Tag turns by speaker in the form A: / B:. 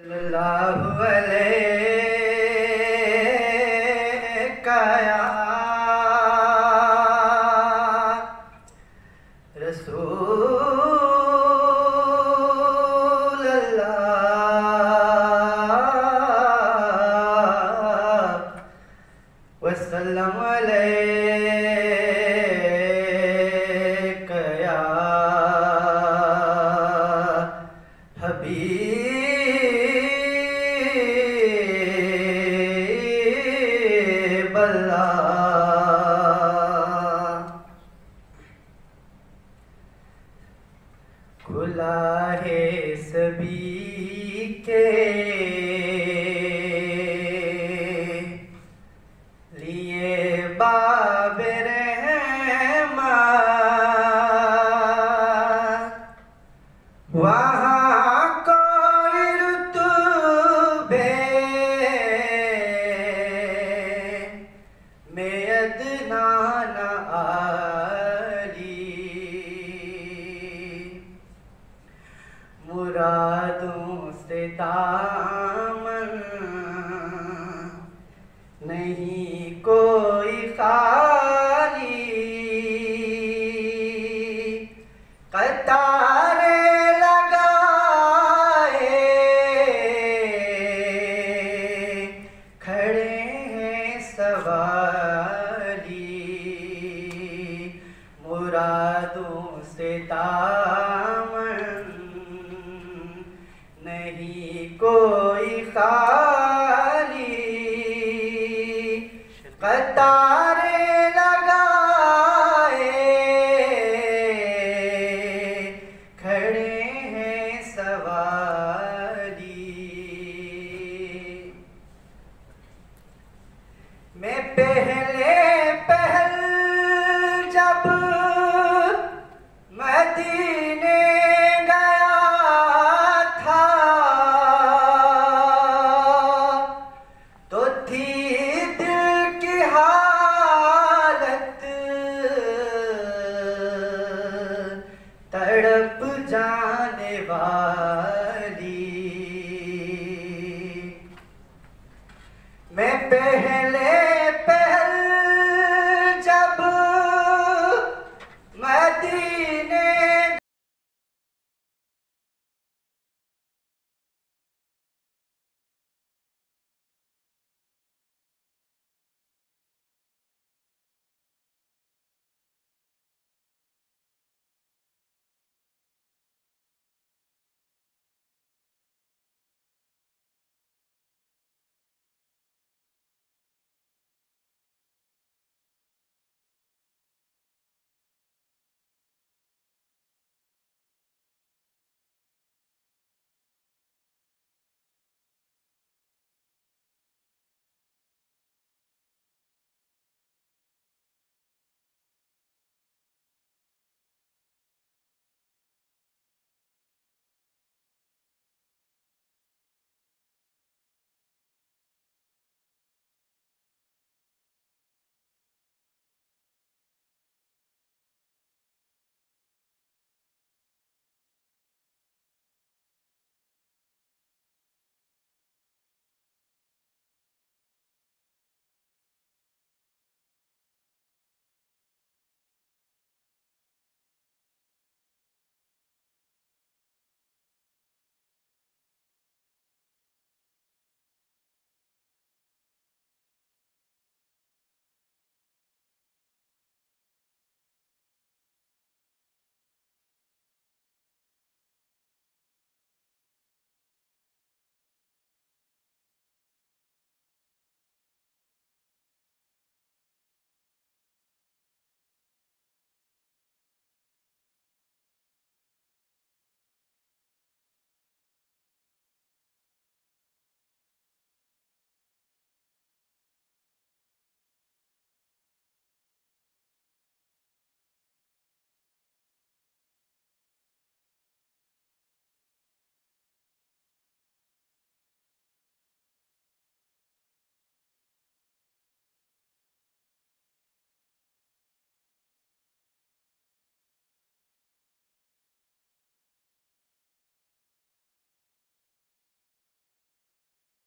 A: भल कया। रसूल कया। खुला है सभी के। लिए बाब रहमत वहाँ दामन। नहीं कोई खाली। कतारे लगाए। खड़े हैं सवारी। नहीं कोई खाली। कतारे लगाए खड़े हैं सवारी। मैं पहले